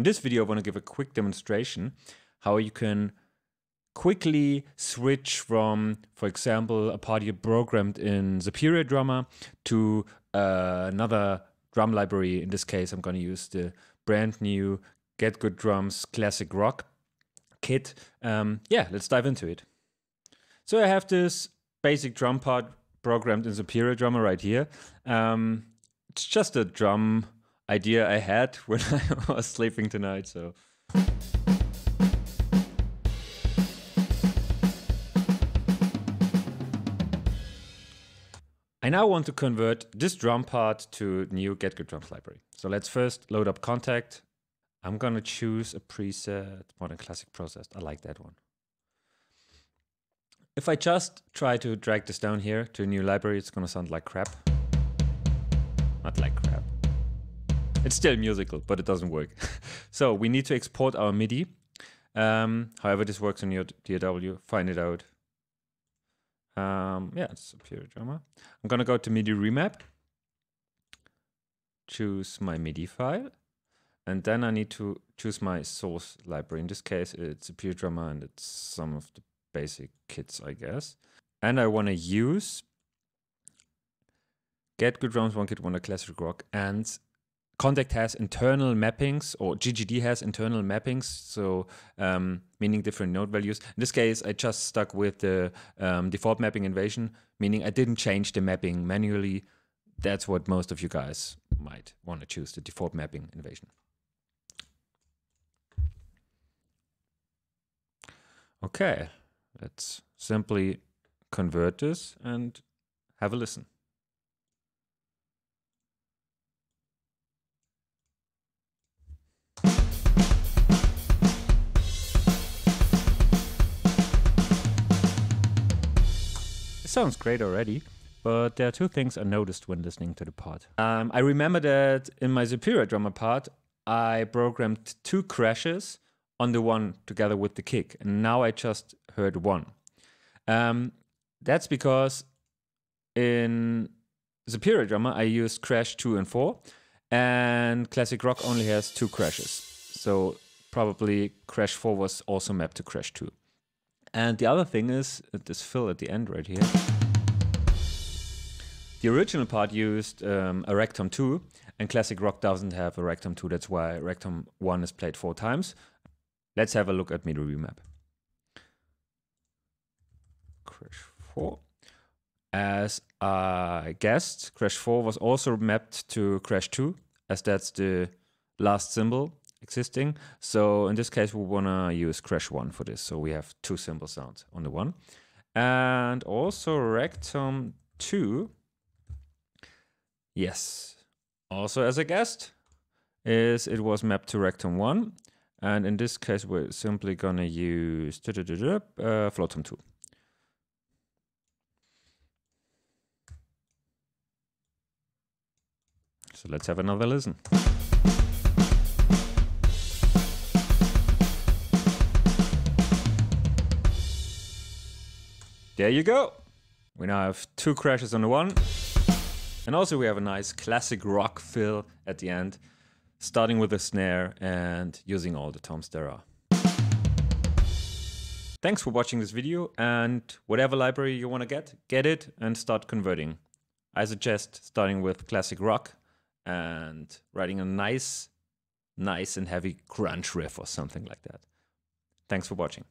In this video, I want to give a quick demonstration how you can quickly switch from, for example, a part you programmed in Superior Drummer to uh, another drum library. In this case, I'm going to use the brand new Get Good Drums Classic Rock kit. Um, yeah, let's dive into it. So I have this basic drum part programmed in Superior Drummer right here. Um, it's just a drum idea I had when I was sleeping tonight. So. I now want to convert this drum part to new Get Good Drums library. So let's first load up Kontakt. I'm gonna choose a preset, Modern Classic Processed. I like that one. If I just try to drag this down here to a new library, it's gonna sound like crap. Not like crap. It's still musical, but it doesn't work. so we need to export our MIDI. Um, however, this works on your DAW. Find it out. Um, yeah, it's Superior Drummer. I'm gonna go to MIDI remap. Choose my MIDI file. And then I need to choose my source library. In this case, it's Superior Drummer and it's some of the basic kits, I guess. And I want to use Get Good Drums, One Kit, One Classic Rock, and Kontakt has internal mappings, or GGD has internal mappings, so um, meaning different note values. In this case, I just stuck with the um, default mapping invasion, meaning I didn't change the mapping manually. That's what most of you guys might want to choose, the default mapping invasion. Okay, let's simply convert this and have a listen. It sounds great already, but there are two things I noticed when listening to the part. Um, I remember that in my Superior drummer part, I programmed two crashes on the one together with the kick, and now I just heard one. Um, that's because in Superior drummer I used crash two and four, and Classic Rock only has two crashes. So probably crash four was also mapped to crash two. And the other thing is this fill at the end right here. The original part used um, a rack tom 2, and Classic Rock doesn't have a rack tom 2. That's why rack tom 1 is played four times. Let's have a look at MIDI remap. Crash 4. As I guessed, Crash 4 was also mapped to Crash 2, as that's the last cymbal existing. So in this case, we want to use crash one for this. So we have two cymbal sounds on the one. And also rack tom 2, yes, also as a guest, is it was mapped to rack tom 1. And in this case, we're simply going to use uh, floor tom 2. So let's have another listen. There you go. We now have two crashes on the one. And also we have a nice classic rock fill at the end, starting with a snare and using all the toms there are. Thanks for watching this video and whatever library you want to get, get it and start converting. I suggest starting with classic rock and writing a nice, nice and heavy crunch riff or something like that. Thanks for watching.